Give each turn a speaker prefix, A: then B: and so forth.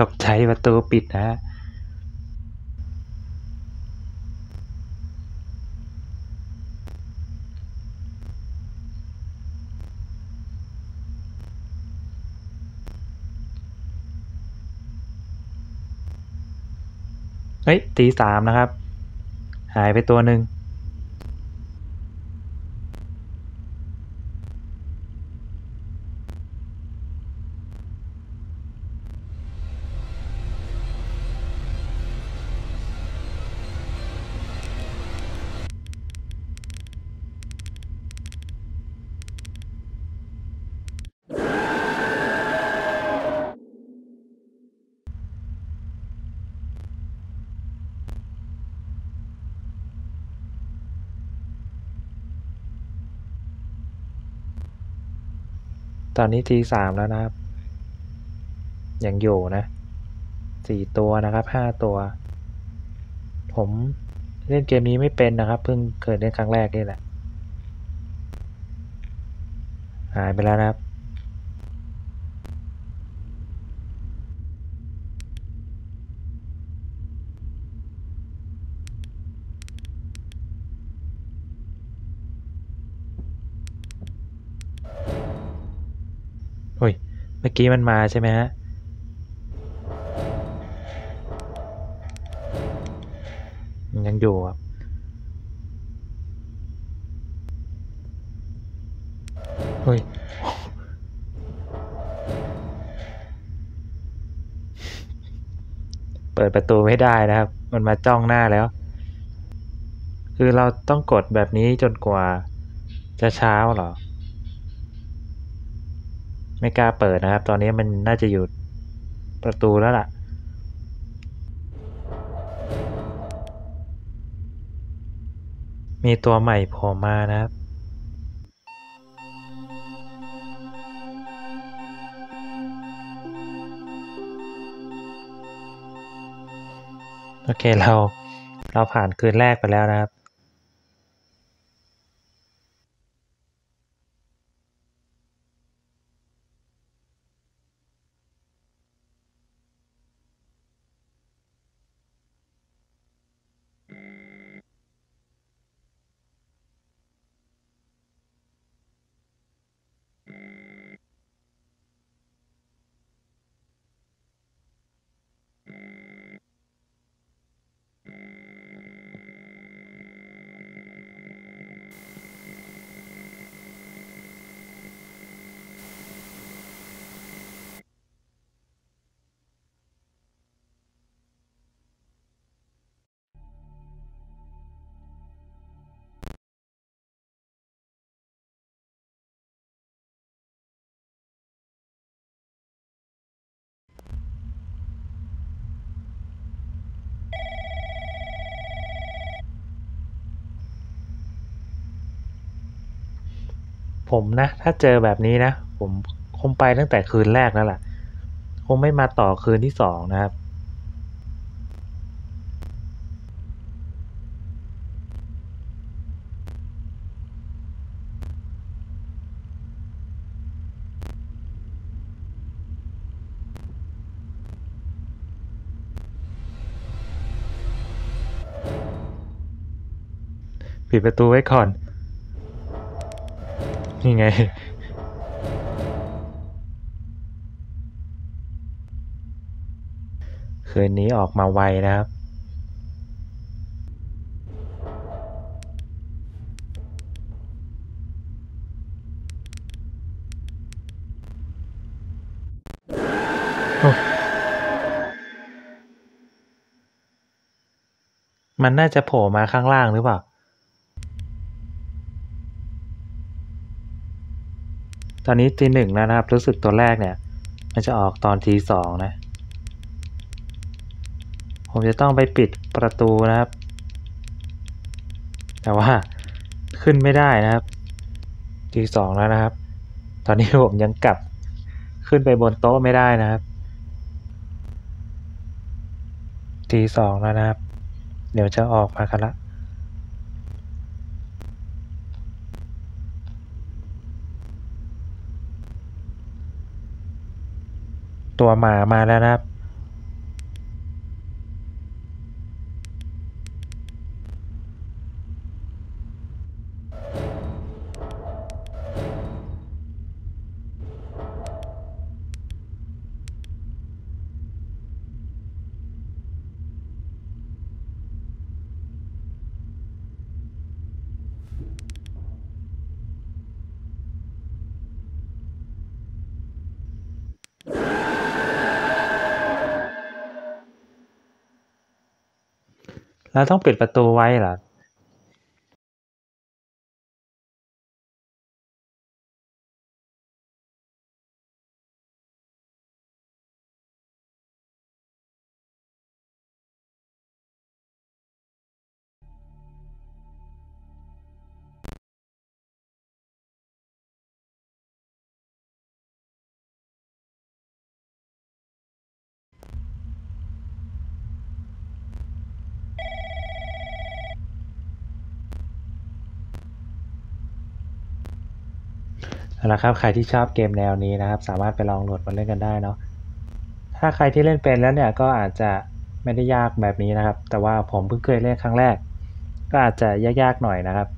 A: ตกใจประตูปิดนะเฮ้ยตีสามนะครับ หายไปตัวหนึ่ง ตอนนี้ทีสามแล้วนะครับ ยังอยู่นะสี่ตัวนะครับห้าตัว ผมเล่นเกมนี้ไม่เป็นนะครับ เพิ่งเคยเล่นครั้งแรกนี่แหละ หายไปแล้วนะครับ โอ้ย เมื่อกี้มันมาใช่ไหมฮะ ยังอยู่ครับเฮ้ยเปิดประตูไม่ได้นะครับ มันมาจ้องหน้าแล้ว คือเราต้องกดแบบนี้จนกว่าจะเช้าเหรอ ไม่กล้าเปิดนะครับ ตอนนี้มันน่าจะอยู่ประตูแล้วล่ะมีตัวใหม่โผล่มานะครับ โอเคเราเราผ่านคืนแรกไปแล้วนะครับ ผมนะ ถ้าเจอแบบนี้นะ ผมคงไปตั้งแต่คืนแรกแล้วล่ะคงไม่มาต่อคืนที่สองนะครับปิดประตูไว้ก่อน นี่ไง คืนนี้ออกมาไวนะครับมันน่าจะโผล่มาข้างล่างหรือเปล่า ตอนนี้ทีหนึ่งแล้วนะครับ รู้สึกตัวแรกเนี่ย มันจะออกตอนทีสองนะ ผมจะต้องไปปิดประตูนะครับ แต่ว่าขึ้นไม่ได้นะครับทีสองแล้วนะครับ ตอนนี้ผมยังกลับขึ้นไปบนโต๊ะไม่ได้นะครับทีสองแล้วนะครับ เดี๋ยวจะออกมากันละ ตัวหมามาแล้วนะครับ แล้วต้องปิดประตูไว้เหรอ เอาละครับใครที่ชอบเกมแนวนี้นะครับ สามารถไปลองโหลดมาเล่นกันได้เนาะถ้าใครที่เล่นเป็นแล้วเนี่ยก็อาจจะไม่ได้ยากแบบนี้นะครับ แต่ว่าผมเพิ่งเคยเล่นครั้งแรก ก็อาจจะยากๆหน่อยนะครับ